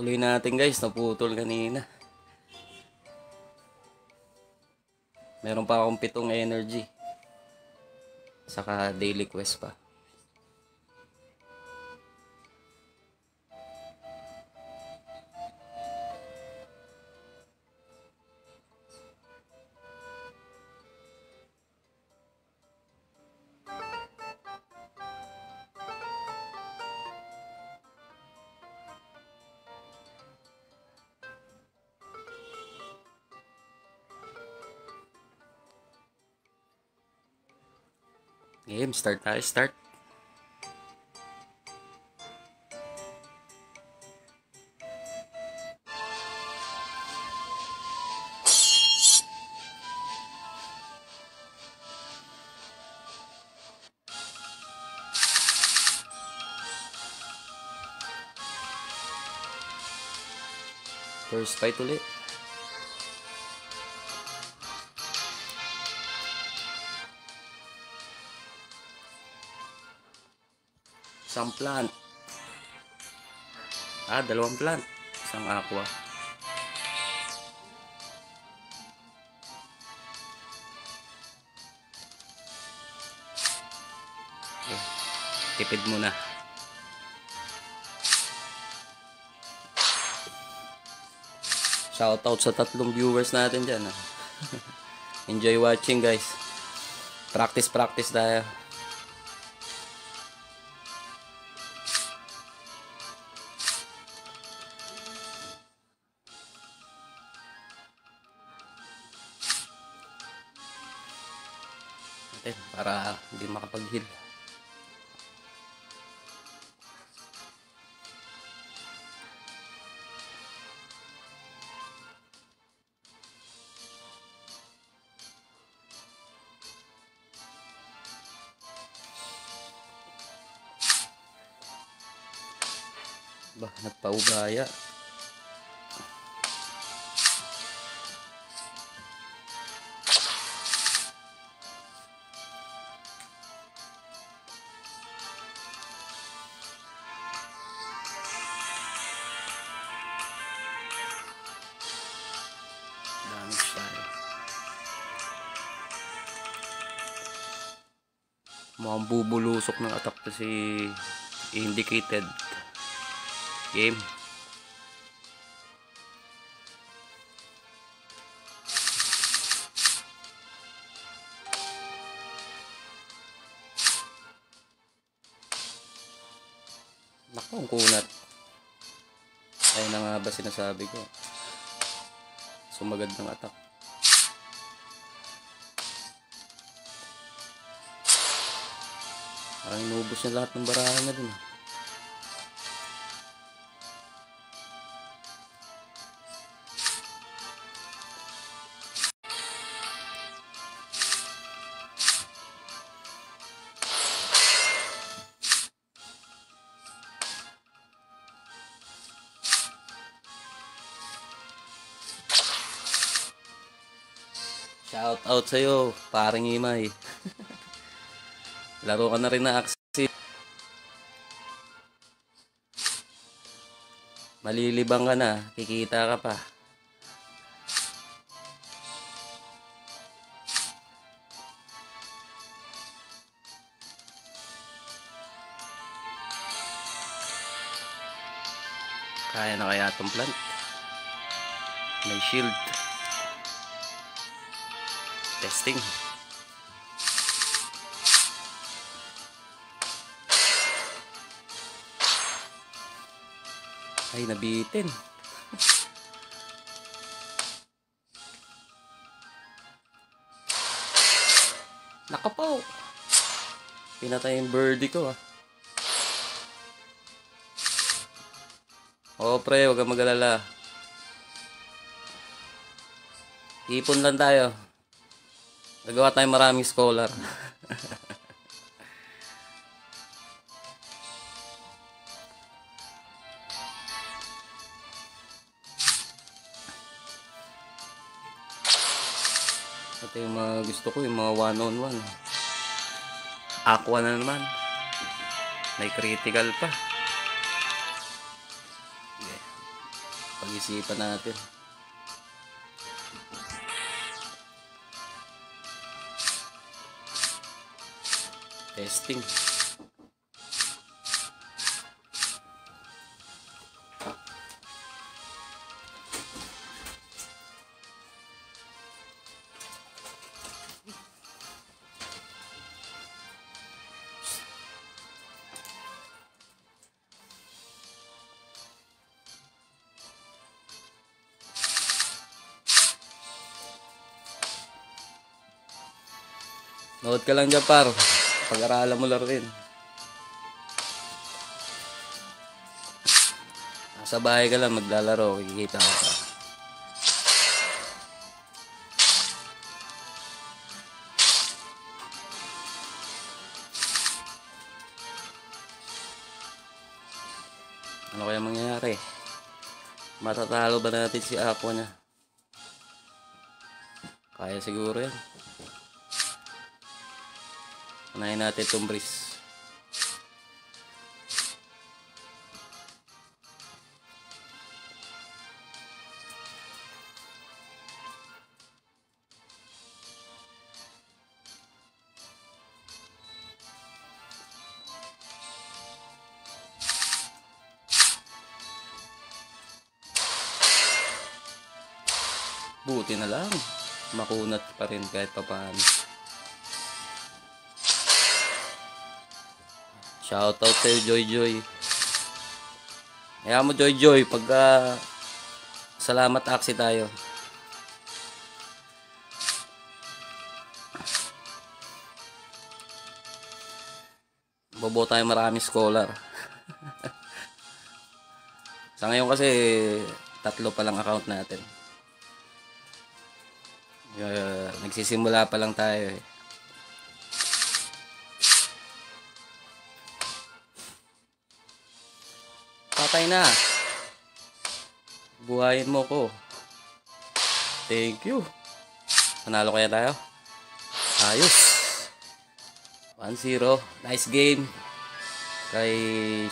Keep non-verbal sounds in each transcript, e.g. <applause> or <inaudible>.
Tuloy natin guys, naputol kanina. Meron pa akong pitong energy. Saka daily quest pa. Game, start tayo, start. First fight ulit. Plant. Ah, dalawang plant. Isang aqua. Okay. Tipid muna. Shoutout sa tatlong viewers natin dyan. ah. <laughs> Enjoy watching guys. Practice practice tayo. Nagpaubaya. Damage tayo. Mukhang bubulusok ng attack to si indicated game. Kunat. Ayun na nga ba sinasabi ko. Sumagad ng attack. Parang inubos niya lahat ng barahan niya dun. Ah. Shout out sa'yo, paring Imay. Laro ka na rin na Axie. Malilibang ka na, kikita ka pa. Kaya na kaya itong plant. May shield. Testing. Ay, nabitin. Nakapaw. Pinatay yung birdie ko ah. Oo pre, huwag kang mag-alala. Ipon lang tayo. Nagawa tayong maraming scholar. <laughs> Ito yung mga gusto ko, yung mga one-on-one. Aqua na naman. May critical pa. Pag-isipan natin. Testing. Nood ka lang dyan. Pag-aralan mo lang rin. Sa bahay ka lang maglalaro, kikita ka pa. Ano kaya mangyayari? Matatalo ba natin si Apo niya? Kaya siguro yan. Unahin natin itong breeze. Buti na lang. Makunat pa rin kahit papaano. Shoutout sa'yo, Joy Joy. Kaya mo, Joy Joy, pagka salamat aksi tayo. Bobo tayo maraming scholar. <laughs> Sa ngayon kasi, tatlo pa lang account natin. Uh, nagsisimula pa lang tayo eh. Patay na. Buhayin mo ko. Thank you. Panalo kaya tayo? Ayos. 1-0. Nice game. Kay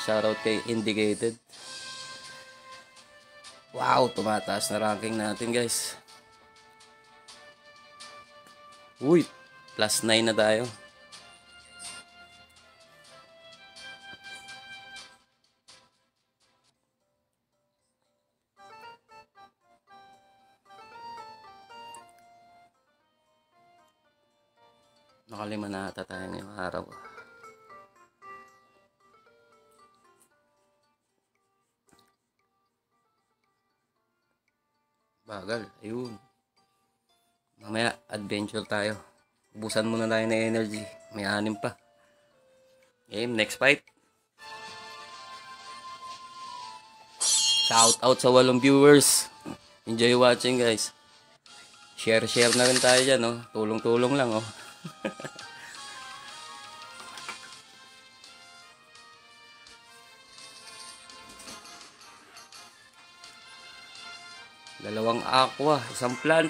shoutout kay Indicated. Wow, tumataas na ranking natin guys. Uy, plus 9 na tayo. Ata tayo ngayong araw. Bagal. Ayun. Mamaya, adventure tayo. Ubusan muna tayo ng energy. May anim pa. Game, next fight. Shout out sa walong viewers. Enjoy watching guys. Share share na rin tayo dyan, oh. Tulong-tulong lang, oh. <laughs> Dalawang aqua, isang plant.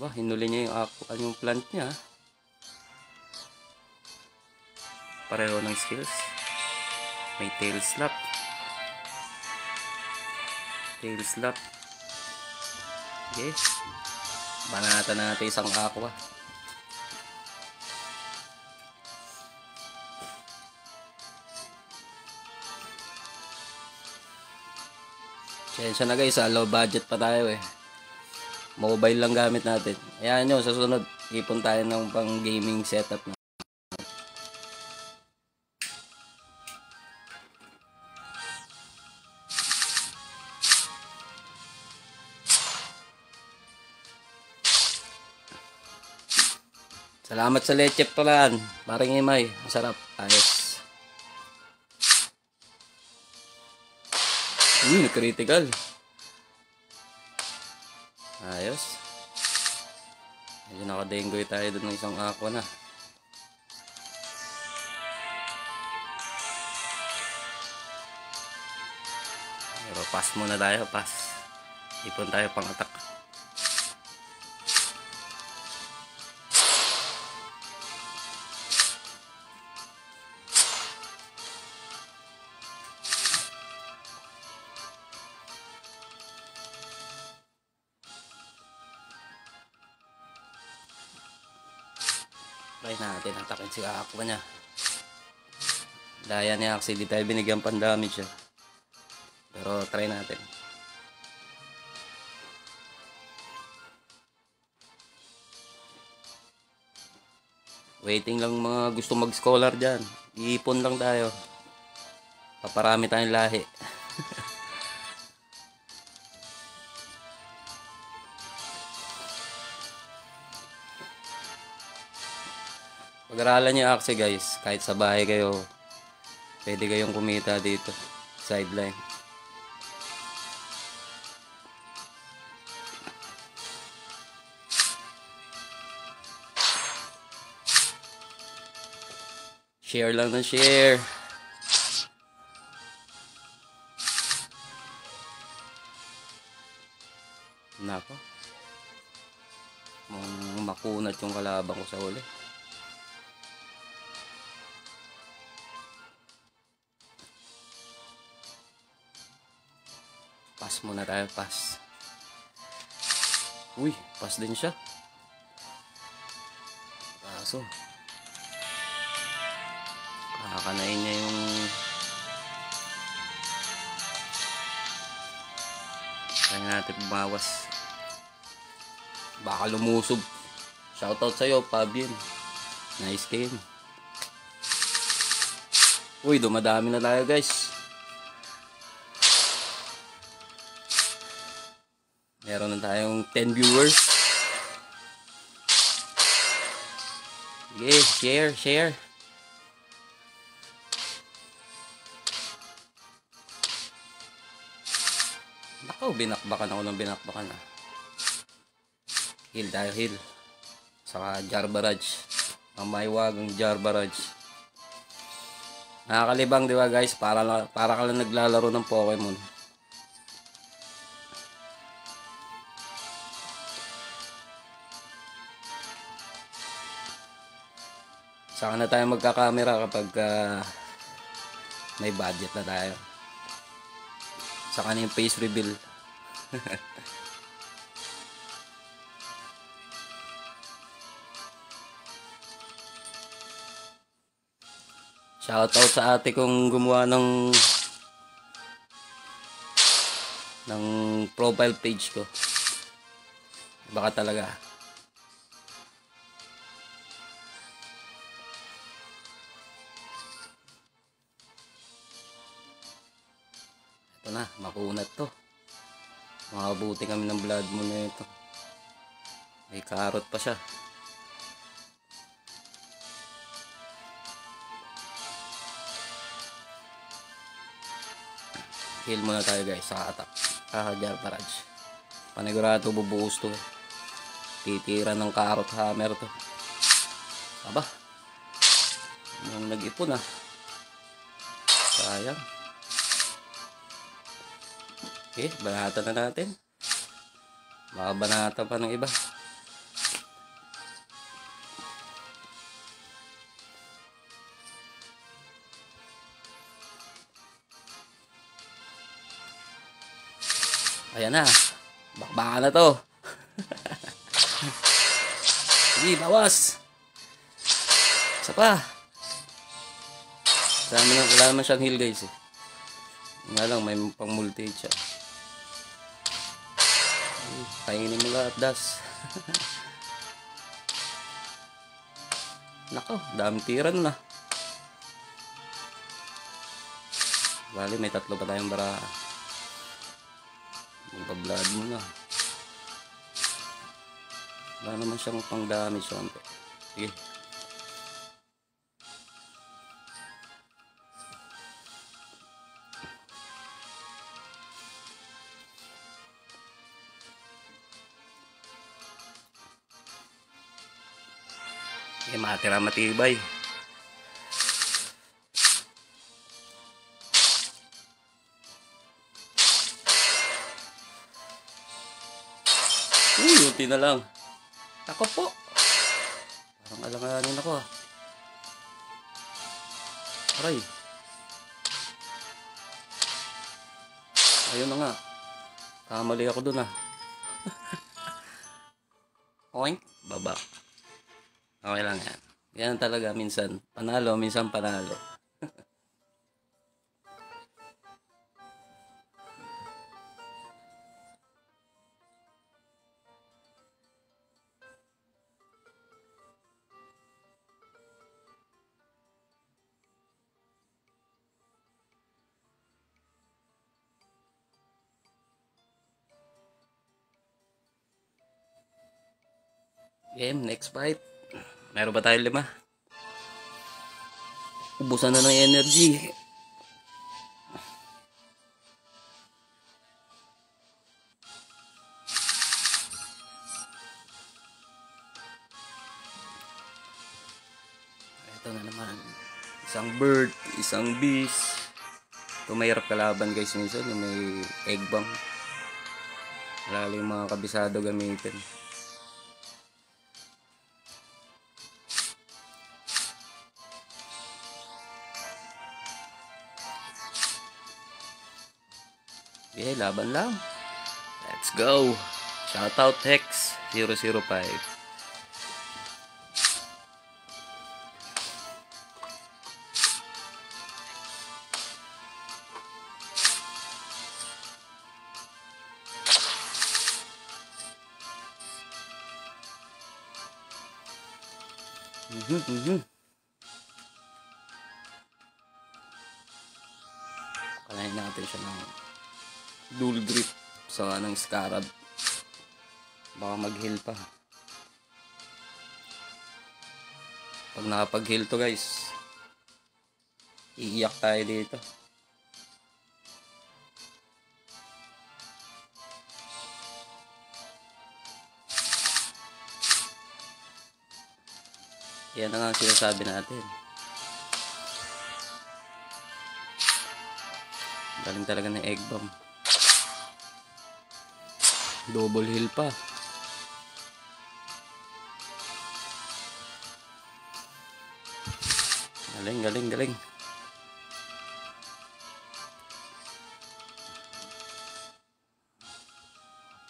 Ba, hinuli niya yung aqua, ano yung plant niya. Pareho ng skills. May tail slap. Tail slap. Okay. Banata natin isang aqua. Kaya na guys, ah, low budget pa tayo eh. Mobile lang gamit natin. Ayan nyo, sa sunod, ipon tayo ng pang gaming setup na. Salamat sa leche palan. Parang imay. Masarap. Ayos. Hmm, critical. Ayos. Medyo nakadengoy tayo dun ng isang aqua na. Pero pass muna tayo, pass. Ipon tayo pang attack. Try natin. Atakin si Aqua niya. Daya ni Axie. Di tayo binigyan pan damage siya. Pero try natin. Waiting lang mga gusto mag-scholar dyan. Iipon lang tayo. Paparami tayong lahi. Pag-aralan niyo Axie guys. Kahit sa bahay kayo, pwede kayong kumita dito. Sideline. Share lang ng share. Nako. Makunat yung kalaban ko sa uli. Muna tayo, pass. Uy, pass din siya. Kaso, kakanain niya yung kaya natin bumawas baka lumusob. Shoutout sa'yo Pabien nice game. Uy dumadami na tayo guys tayong 10 viewers sige share share Nako, binakbakan ako ng binakbakan ah. Hill tayo, hill. Saka jar barrage. Ang maiwagang jar barrage. Nakakalibang, di ba guys? Para, para ka lang naglalaro ng Pokemon. Saka na tayo magkakamera kapag ah, may budget na tayo. Saka na yung face reveal. <laughs> Shoutout sa ate kong gumawa ng ng profile page ko. Baka talaga. Ito na, makunat to. Makabuti kami ng blood mo na ito. May karot pa siya. Heal muna tayo guys sa attack. Kakajar barrage. Panigurado bubuhos to. Titira ng karot hammer to. Aba. Nung nag-ipon ah. Sayang. Okay, banatan na natin. Baka pa ng iba. Ayan na. Bakbakan na to. <laughs> Sige, bawas. Isa pa. Wala naman, wala siyang heal guys eh. Nga lang, may pang multi siya. Kainin mo lahat, das. <laughs> Nako, dami tira nun ah. Bali, may tatlo pa tayong bara. Magpa-blood mo na. Wala naman siyang pang damage. Sige. Matira matibay. Uy, unti na lang. Ako po. Parang alanganin ako ah. Aray. Ayun na nga. Kamali ako dun ah. <laughs> Oink. Baba. Okay lang yan. Yan talaga minsan. Panalo, minsan panalo. Game, next fight. Meron ba tayo lima? Ubusan na ng energy. Ito na naman. Isang bird, isang bees. Ito mahirap kalaban guys minsan. Yung may egg bomb. Lalo yung mga kabisado gamitin. Laban lang. Let's go. Shoutout Hex 005. Mhm, mhm. Dual grip sa ng scarab. Baka mag-heal pa. Pag nakapag-heal to guys, iiyak tayo dito. Yan na nga ang sinasabi natin. Galing talaga ng egg bomb. Double hill pa. Galing, galing, galing.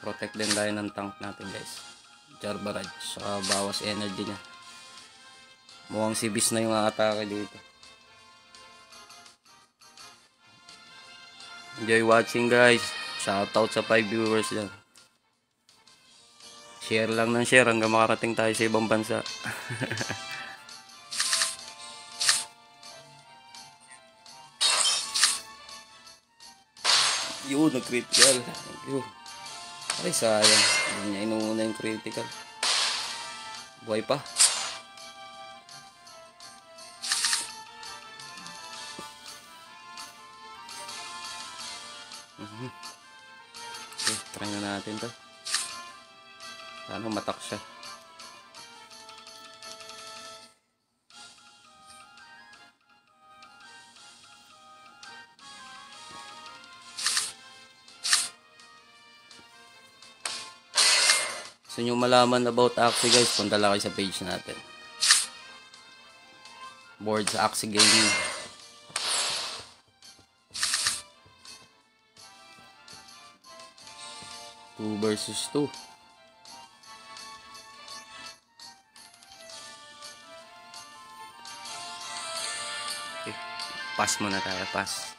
Protect din tayo ng tank natin guys. Jar barrage. Saka bawas energy niya. Mukhang si Bis na yung atake dito. Enjoy watching guys. Shoutout sa 5 viewers dyan. Share lang ng share hanggang makarating tayo sa ibang bansa. <laughs> Yun, nag-critical. Thank. Ay, sayang. Hindi niya inuuna yung critical. Buhay pa. Mhm. <laughs> Okay, try na natin to. Sana matak siya. Gusto nyo malaman about Axie guys, punta lang kayo sa page natin. Boards Axie Gaming. 2 versus 2. Pass muna tayo, pass.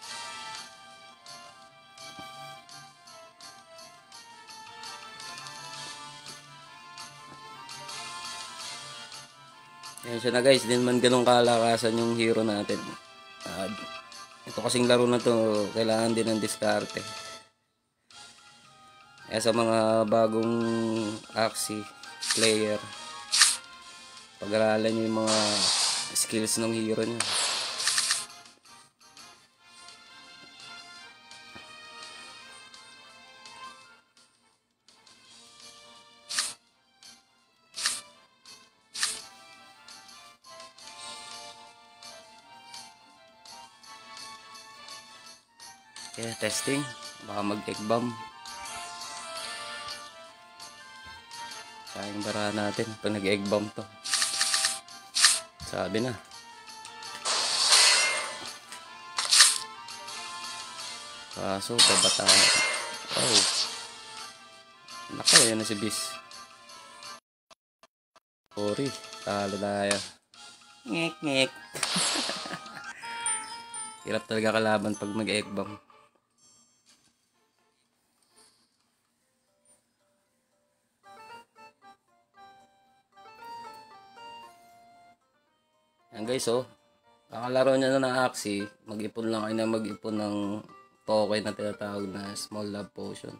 Ayan siya na guys, din man ganun kalakasan yung hero natin. Uh, ito kasing laro na to, kailangan din ng diskarte. Kaya sa mga bagong Axie player, pag-aralan yung mga skills ng hero nyo. Testing. Baka mag-egg bomb. Sayang bara natin pag nag-egg bomb to. Sabi na. Kaso, babata. Oh. Nako, yan na si Bis. Sorry, talo tayo. Ngek, ngek. <laughs> Hirap talaga kalaban pag mag-ekbang. Yan guys, oh. Kakalaro niya na ng Axie, mag-ipon lang kayo na mag-ipon ng token na tinatawag na Small Love Potion.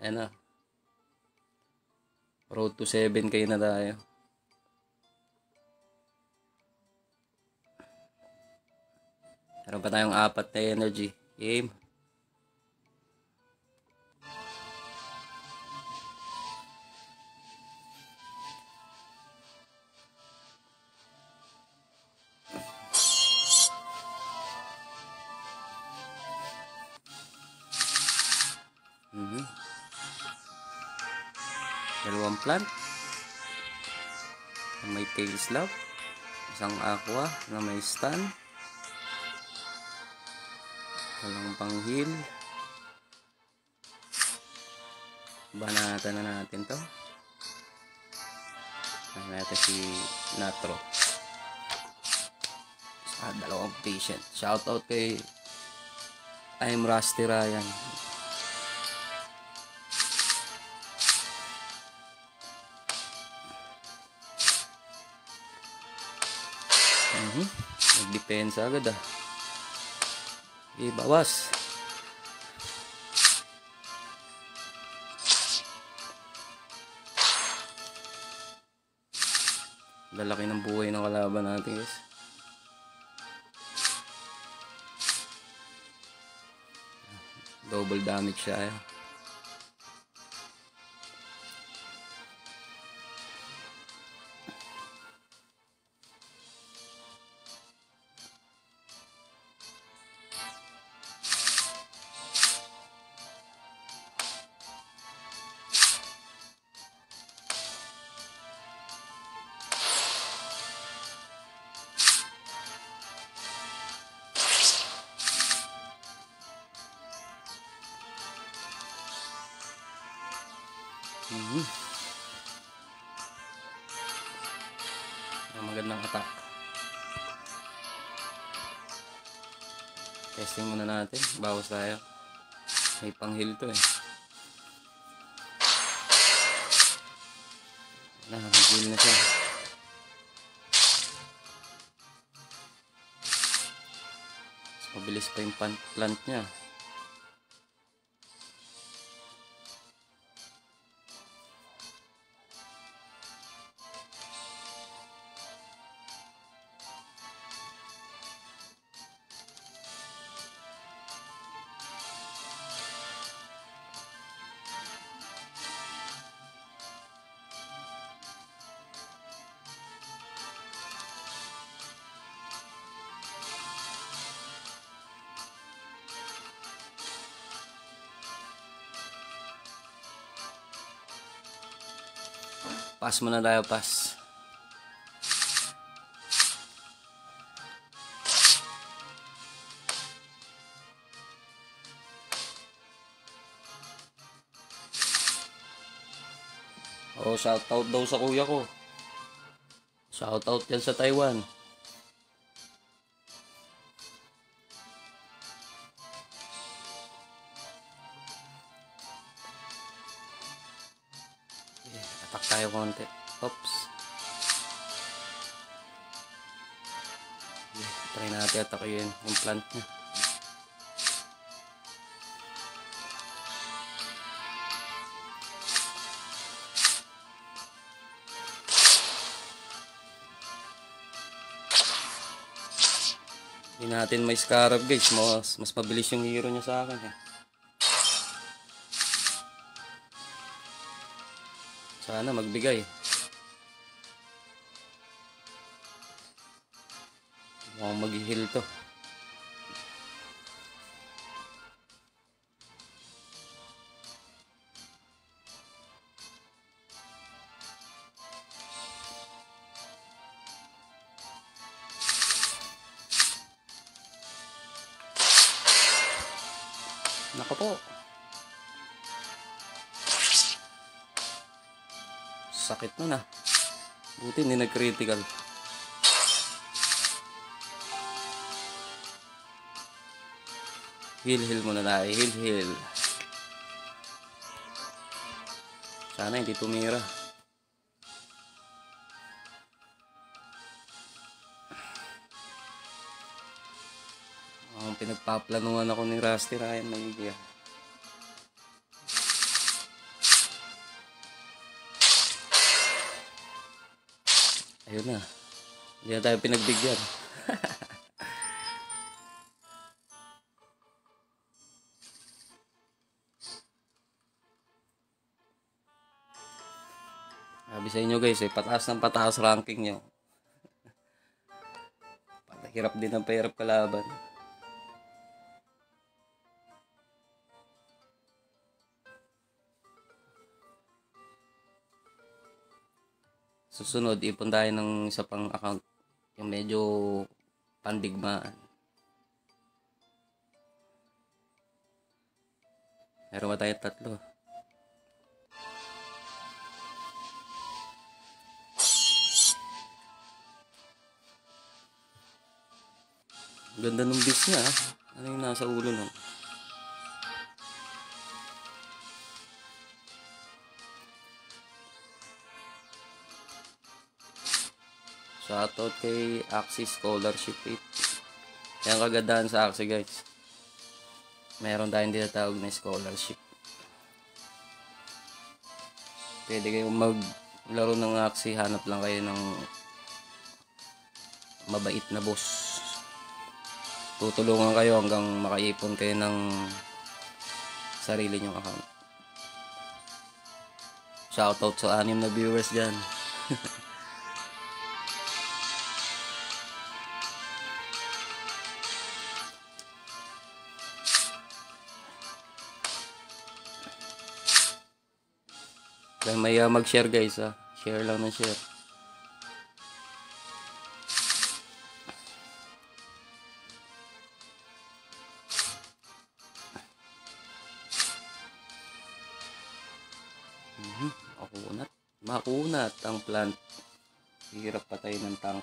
Ayan na. Road to 7k na tayo. Meron pa tayong apat na energy. Game. Plant. May tail slab. Isang aqua na may stun. Walang pang heal. Banatan na natin to. Natin si Natro. Sa dalawang patient. Shoutout kay I'm Rusty Ryan. Mhm. Nagdepensa agad ah. Okay, bawas. Lalaki ng buhay ng kalaban natin guys. Double damage siya eh. Natin. Bawas tayo. May pang-heal to eh. Nakakagil na siya. Mabilis pa yung plant niya. Pass muna tayo, pass. Oh, shout out daw sa kuya ko. Shout out yan sa Taiwan. Oops. Try natin attack yun yung plant niya. Hindi natin may scarab guys. Mas, mas mabilis yung hero niya sa akin eh. Sana magbigay. Mukhang mag-heal to. Nako po. Sakit nun ah. Buti hindi nag-critical. Heal muna. Heal, heal. Sana hindi tumira. Ang pinagpaplanuhan ako ni Rusty Ryan Maligya. Ayun na. Hindi na tayo pinagbigyan. <laughs> Sabi sa inyo guys, eh, pataas ng pataas ranking nyo. Hirap din ang pahirap kalaban. Susunod, ipon tayo ng isa pang account. Yung medyo pandigmaan. Meron ba tayo tatlo? Ganda ng bis niya. ah. Ano yung nasa ulo nun? Shoutout kay Axis Scholarship 8. Yan kagandahan sa Axis guys. Meron tayong tinatawag na scholarship. Pwede kayong maglaro ng Axis. Hanap lang kayo ng mabait na boss. Tutulungan kayo hanggang makaipon kayo ng sarili nyong account. Shoutout sa anim na viewers dyan. <laughs> Kaya may uh, mag-share guys ha. Share lang ng share. Mhm, Makunat. Makunat ang plant. Hirap patay ng tank.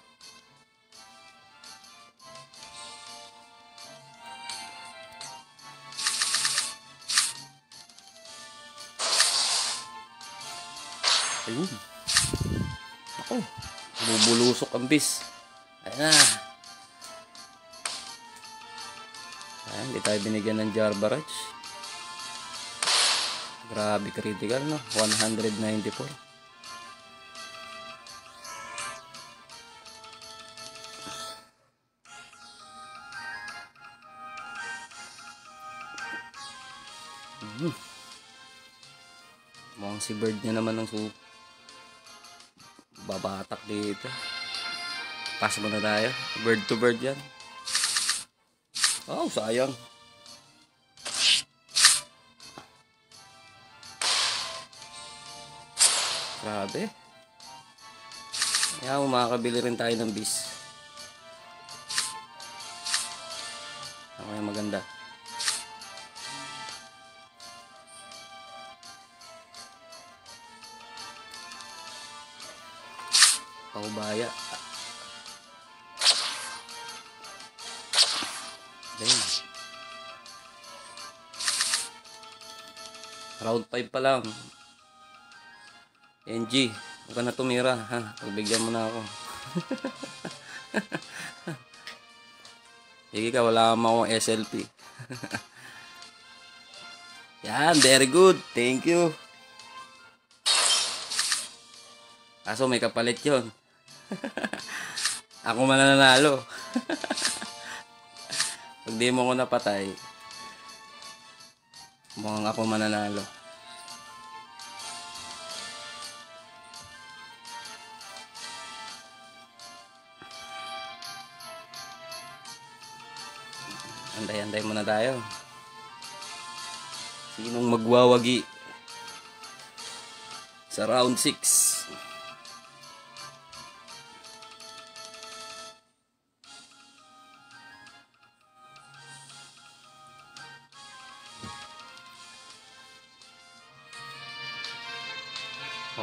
Ayun. Ako. Bubulusok ang bis. Ayan na. Ayan, hindi tayo binigyan ng jar barrage. Grabe critical no. 194. Mhm. Mukhang si Bird niya naman ang su babatak dito. Pass mo na tayo. Bird to bird yan. Oh, sayang. Grabe. Kaya makakabili rin tayo ng bis. Okay, maganda. Paubaya. Damn. Round 5 pa lang. NG, huwag ka na tumira, ha? Pagbigyan mo na ako. <laughs> Sige ka, wala kang akong SLP. <laughs> Yan, very good. Thank you. Kaso may kapalit yon. <laughs> ako mananalo. Pag di mo ko napatay, mukhang ako mananalo. Anday-anday muna tayo. Sinong magwawagi sa round 6?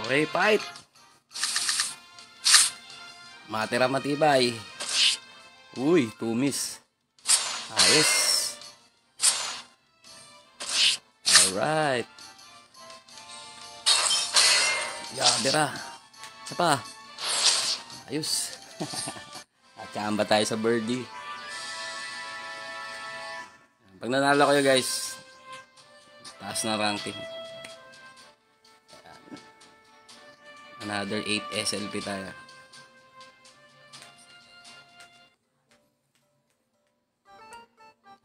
Okay, fight. Matira matibay. Uy, tumis. Ayos. Alright. Yabira. Isa pa. Ayos. <laughs> At tayo sa birdie. Pag nanalo kayo guys, taas na ranking. Another 8 SLP tayo.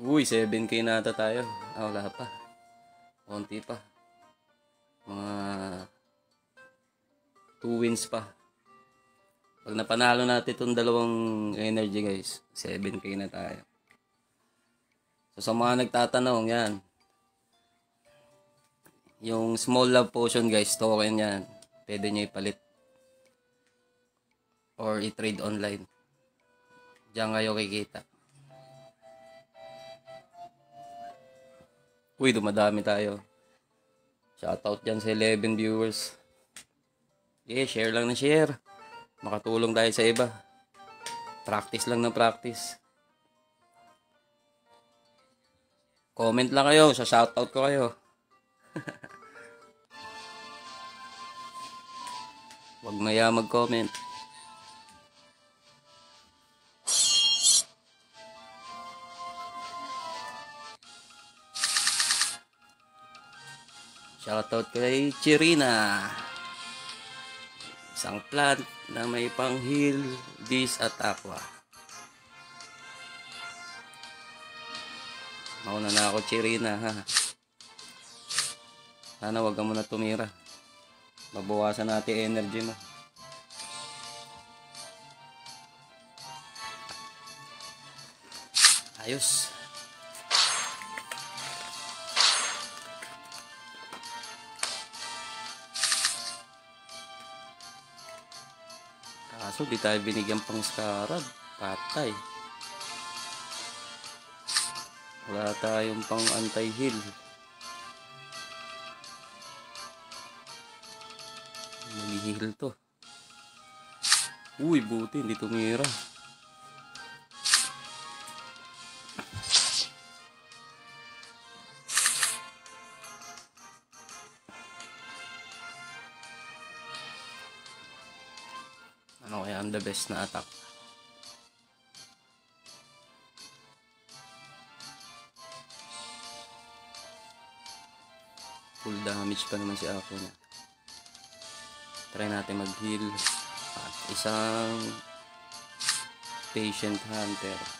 Uy, 7k na ata tayo. Ah, wala pa. Konti pa. Mga 2 wins pa. Pag napanalo natin itong dalawang energy guys, 7k na tayo. So sa mga nagtatanong yan, yung small love potion guys, token yan. Pwede nyo ipalit. Or i-trade online. Diyan kayo kikita. Uy, dumadami tayo. Shoutout dyan sa 11 viewers. Yeah, share lang na share. Makatulong tayo sa iba. Practice lang ng practice. Comment lang kayo, sa shoutout ko kayo. <laughs> Huwag maya mag-comment. Shoutout kay Chirina. Isang plant na may panghil, bis at aqua. Mauna na ako, Chirina, ha. Sana wag ka muna tumira. Mabawasan natin energy mo. Ayos. Kaso di tayo binigyan pang scarab. Patay. Wala tayong pang anti-heal. Mag-heal to. Uy, buti hindi tumira. The best na attack? Full damage pa naman si niya. Try natin mag-heal. At isang patient hunter.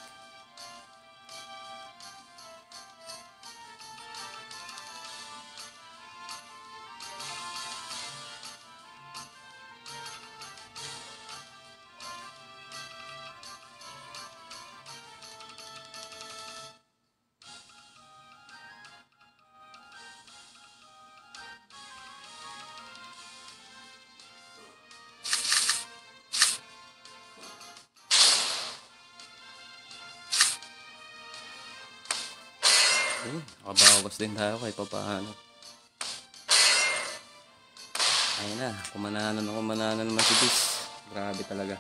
Ayun, nakabawas din tayo kahit papaano. Ayun na, kumananan na kumananan naman si Bis. Grabe talaga.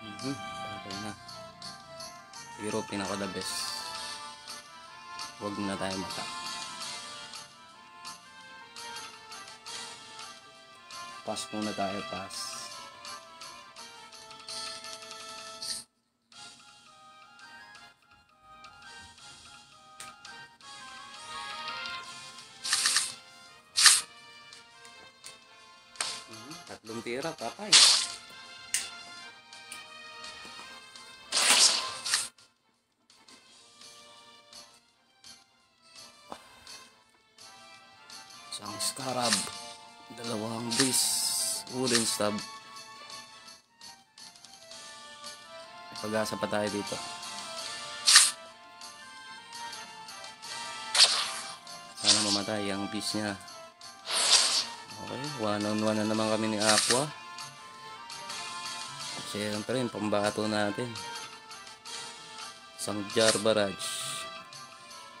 Mhm, okay na. Pero pinaka the best. Huwag na tayo mata. Pass muna tayo, pass. Mhm, Tatlong tira, patay. May pag-asa pa tayo dito. Sana mamatay ang beast niya. Okay, one on one na naman kami ni Aqua. Siyempre, yung pambato natin. Isang jar barrage.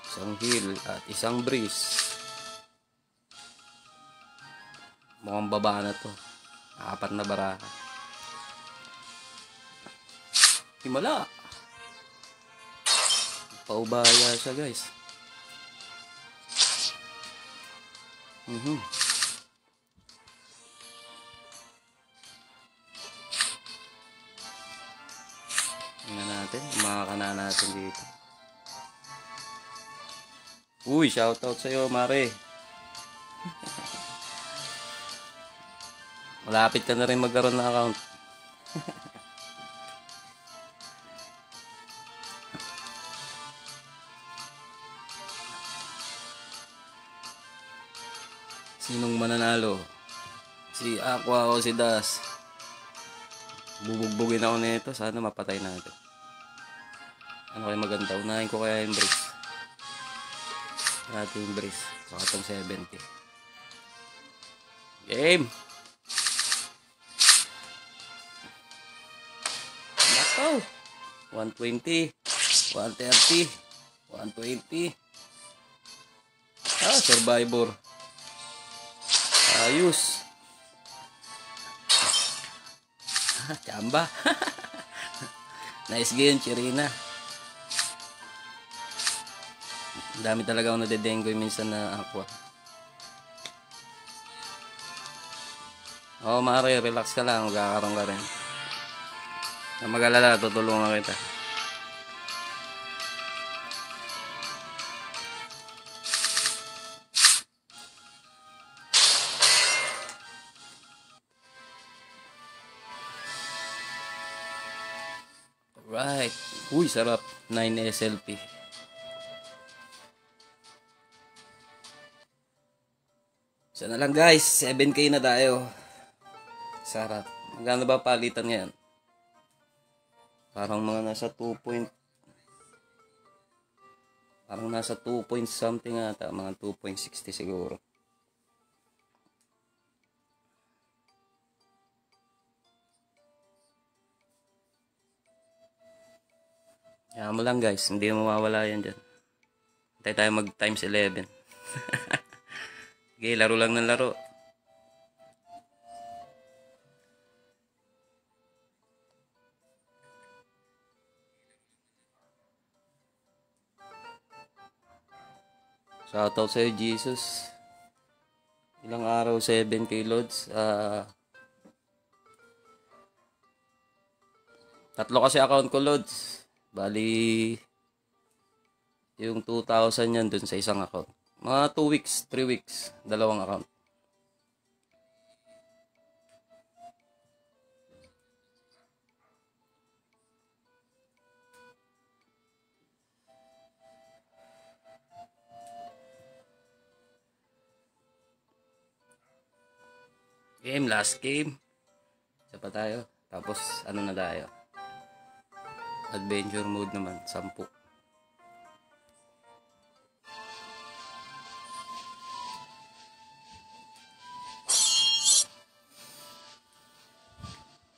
Isang heal at isang breeze. Mukhang baba na to. Apat na baraha. Himala. Paubaya siya guys. Mhm. Tingnan natin, mga kana natin dito. Uy, shoutout sa'yo, Mare. Malapit ka na rin magkaroon ng account. Sinong mananalo? Si Aqua o si Das? Bubugbugin ako nito. Sana mapatay natin. Ano kaya maganda? Unahin ko kaya yung brace. Natin yung brace. Saka itong 70. Game! Nakaw! 120. 130. 120. Ah, survivor. Ayos. Ah, Chamba. <laughs> nice game, Chirina. Dami talaga ako nadedengoy minsan na aqua. Oh, Mare, relax ka lang. Magkakaroon ka rin. Na mag-alala, tutulungan kita. Right. Uy, sarap. 9 SLP. Isa na lang guys. 7K na tayo. Sarap. Magkano ba palitan ngayon? Parang mga nasa 2 point Parang nasa 2 point something ata. Mga 2.60 siguro. Kaya mo lang guys, hindi mawawala yan dyan. Hintay tayo mag times 11. <laughs> Sige, laro lang ng laro. Shoutout sa'yo, Jesus. Ilang araw, 7k loads. Ah... tatlo kasi account ko loads. Bali, yung 2,000 yan dun sa isang account. Mga 2 weeks, 3 weeks, dalawang account. Game, last game. Isa pa tayo. Tapos, ano na tayo? Adventure mode naman, 10.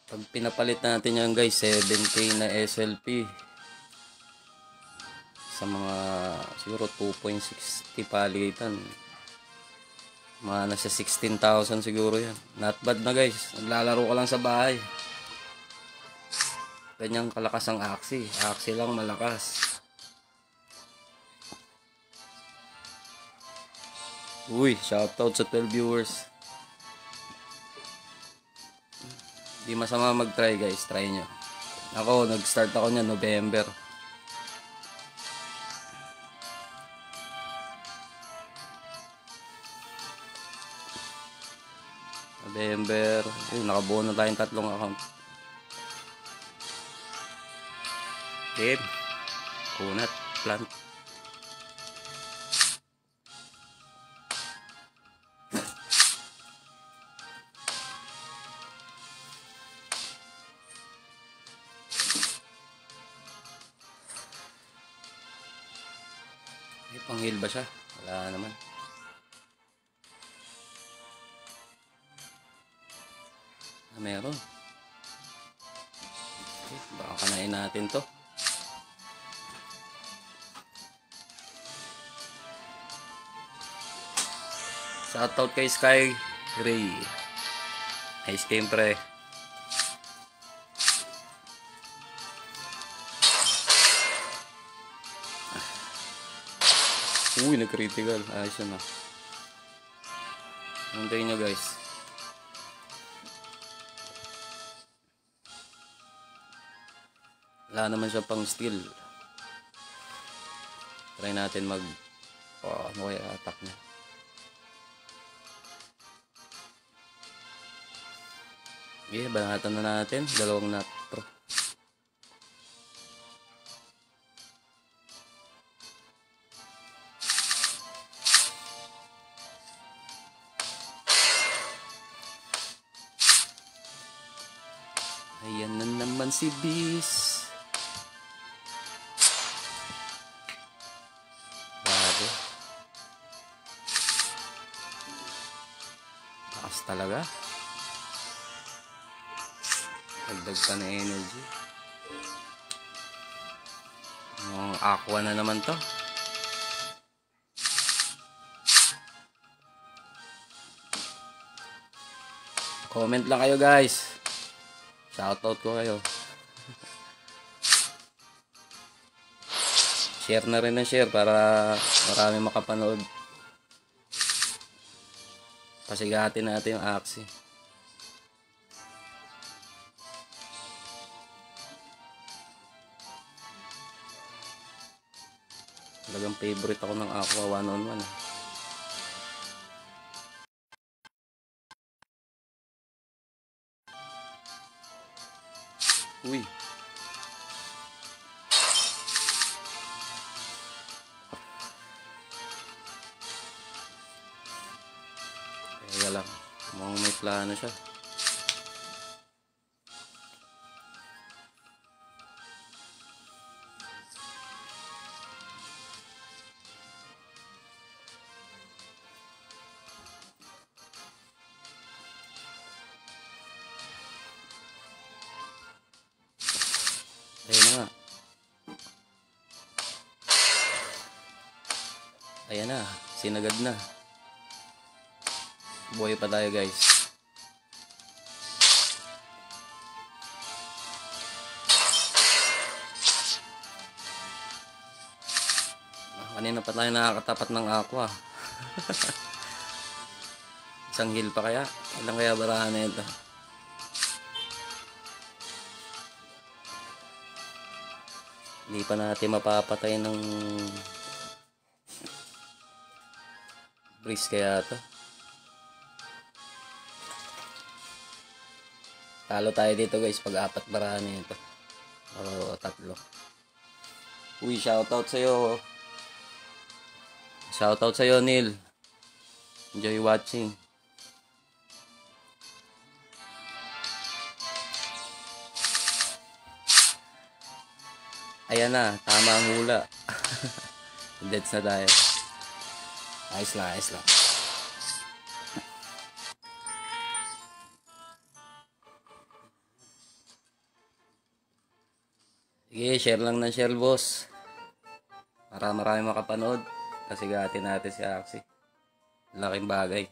Pag pinapalit natin yan guys, 7k na SLP. Sa mga siguro 2.60 palitan. Mga nasa 16,000 siguro yan. Not bad na guys. Naglalaro ka lang sa bahay. Ganyang kalakas ang Axie. Axie lang malakas. Uy, shoutout sa 12 viewers. Di masama mag-try guys, try nyo. Ako, nag-start ako niya November. November. Ayun, nakabuo na tayong tatlong account. Game. Kunat. Plant. May panghil ba siya? Shoutout kay Sky Ray. Ice cream pre. Uy, nag-critical. Ayos ah. Antayin nyo guys. Wala naman siya pang steel. Try natin mag... Oh, ano kaya attack niya? Okay, banatan na natin. Dalawang nut pro. Ayan na naman si. Grabe. Taas talaga. Dagdag na energy. Yung aqua na naman to. Comment lang kayo guys. Shoutout ko kayo. share na rin na share para marami makapanood. Pasigatin natin yung Axie. Talagang favorite ako ng Aqua one on one. ah. Uy. Kaya lang. Mukhang may plano siya. Sinagad na. Buhay pa tayo guys. Ah, Kanina pa tayo nakakatapat ng aqua. <laughs> Isang hill pa kaya? Ilang kaya barahan na ito? Hindi pa natin mapapatay ng breeze kaya to. Talo tayo dito guys pag apat barahan ito. O tatlo. Uy, shoutout sa'yo. Shoutout sa'yo, Neil. Enjoy watching. Ayan na, tama ang hula. <laughs> Deads na tayo. Ayos lang, ayos lang. Sige, share lang ng share, boss. Para marami makapanood. Kasi gatin natin si Axie. Laking bagay.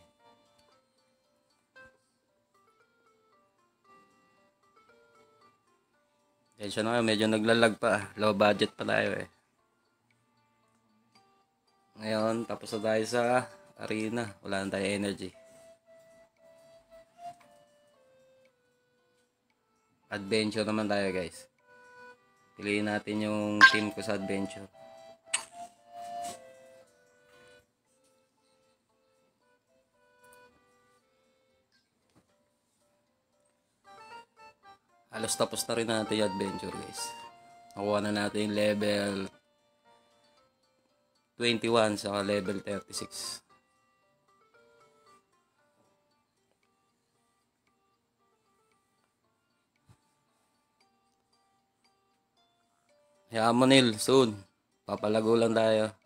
Tensya na kayo, medyo naglalag pa. Low budget pa tayo eh. Ngayon, tapos na tayo sa arena. Wala na tayo energy. Adventure naman tayo guys. Piliin natin yung team ko sa adventure. Halos tapos na rin natin yung adventure guys. Nakuha na natin yung level 21 sa level 36. Hayaan mo Neil, soon. Papalago lang tayo.